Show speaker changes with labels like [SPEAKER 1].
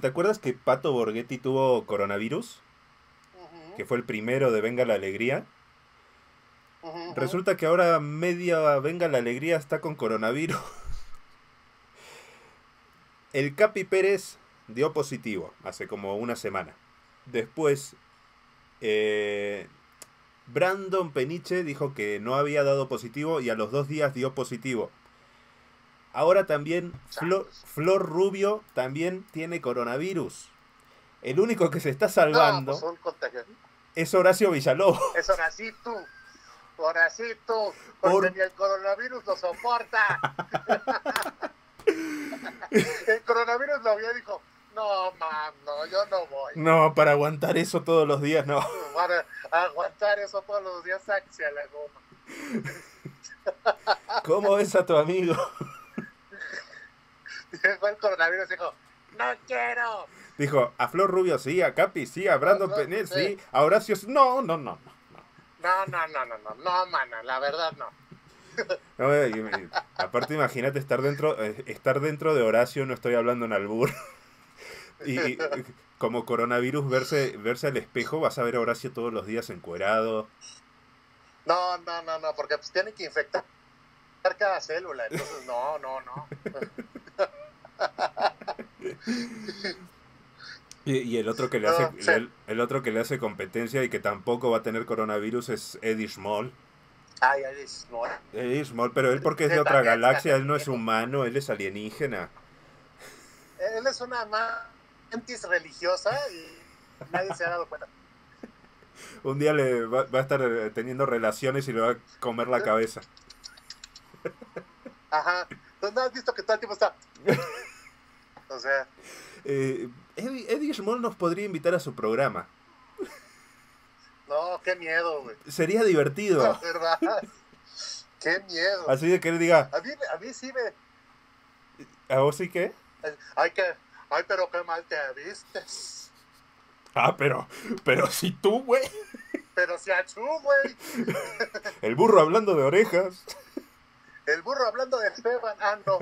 [SPEAKER 1] ¿Te acuerdas que Pato Borghetti tuvo coronavirus? Que fue el primero de Venga la Alegría. Resulta que ahora media Venga la Alegría está con coronavirus. El Capi Pérez dio positivo hace como una semana. Después, eh, Brandon Peniche dijo que no había dado positivo y a los dos días dio positivo. Ahora también Flor, Flor Rubio también tiene coronavirus. El único que se está salvando
[SPEAKER 2] pues
[SPEAKER 1] es Horacio Villalobos.
[SPEAKER 2] Es Horacito. Horacito. Porque Por... ni el coronavirus lo soporta. el coronavirus lo vio y dijo, no, mam, no, yo no voy.
[SPEAKER 1] No, para aguantar eso todos los días, no.
[SPEAKER 2] Para aguantar eso todos los días, sáquese a la goma.
[SPEAKER 1] ¿Cómo ves a tu amigo?
[SPEAKER 2] Llegó el coronavirus dijo, no quiero.
[SPEAKER 1] Dijo, a Flor Rubio sí, a Capi sí, a Brandon Penel sí, a Horacio no, no, no, no.
[SPEAKER 2] No, no, no, no, no, no, mana, la verdad no.
[SPEAKER 1] aparte imagínate estar dentro, eh, estar dentro de Horacio, no estoy hablando en albur. Y como coronavirus, verse, verse al espejo, vas a ver a Horacio todos los días encuerado.
[SPEAKER 2] No, no, no, no, porque pues tiene que infectar cada célula, entonces no, no, no.
[SPEAKER 1] Y, el otro que le hace el, otro que le hace competencia y que tampoco va a tener coronavirus es Eddie Small.
[SPEAKER 2] Ay, Eddie Small.
[SPEAKER 1] Eddie Small, pero él porque es de otra galaxia, él no es humano, él es alienígena.
[SPEAKER 2] Él es una mantis religiosa y nadie se ha dado cuenta.
[SPEAKER 1] Un día le va, a estar eh, teniendo relaciones y le va a comer la cabeza.
[SPEAKER 2] Ajá. ¿no has visto que todo el tiempo está? O sea.
[SPEAKER 1] Eh, Eddie, Small nos podría invitar a su programa.
[SPEAKER 2] No, qué miedo, güey.
[SPEAKER 1] Sería divertido.
[SPEAKER 2] La verdad. Qué miedo.
[SPEAKER 1] Así de que él diga.
[SPEAKER 2] A mí, a mí sí me.
[SPEAKER 1] ¿A vos sí qué?
[SPEAKER 2] Ay, que. Ay, pero qué mal te vistes.
[SPEAKER 1] Ah, pero. Pero si tú, güey.
[SPEAKER 2] Pero si achú, güey.
[SPEAKER 1] El burro hablando de orejas.
[SPEAKER 2] El burro hablando de Esteban. Ah, no.